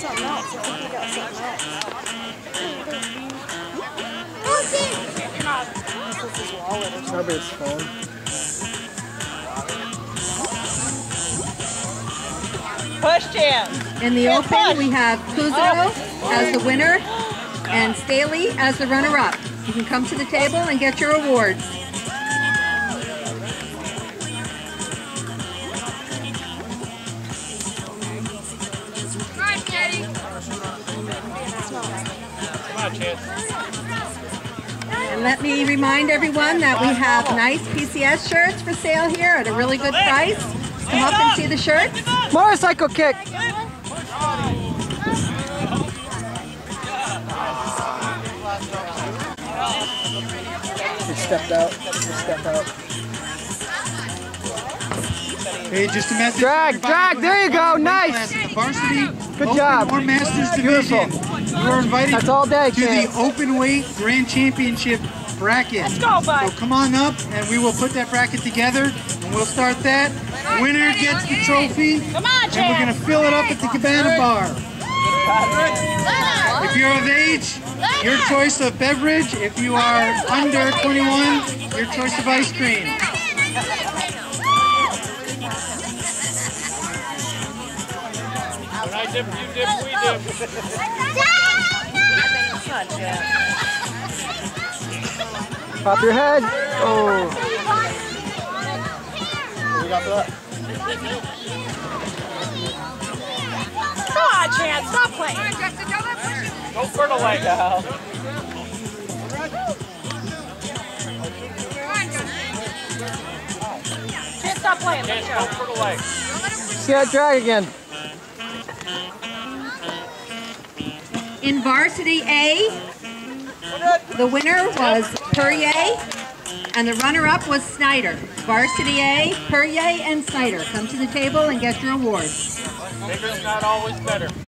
something else. I think we got something else. This is his wallet or something. Probably his phone. Push chance. In the Yeah, open, push. we have Kuzuro oh. as the winner and Staley as the runner-up. You can come to the table and get your awards. And let me remind everyone that we have nice PCS shirts for sale here at a really good price. Come up and see the shirts. Motorcycle kick. He stepped out. He stepped out. Hey, just a message. Drag, drag, there you go, nice. The varsity Good Open job. or Masters Beautiful. Division. You are invited That's all day, to kids. the open weight grand championship bracket. Let's go, bud. So come on up and we will put that bracket together and we'll start that. Winner gets the trophy Come on, and we're gonna fill it up at the Cabana Bar. If you're of age, your choice of beverage. If you are under 21, your choice of ice cream. I dip, you dip, we dip. Come on, Chance. Pop your head. Oh. We got that. Come on, Chance. Stop playing. Go for the leg. Chance, stop playing. Chance, go for the leg. See that drag again. In varsity A, the winner was Perrier, and the runner-up was Snyder. Varsity A, Perrier and Snyder. Come to the table and get your awards. Bigger's not always better.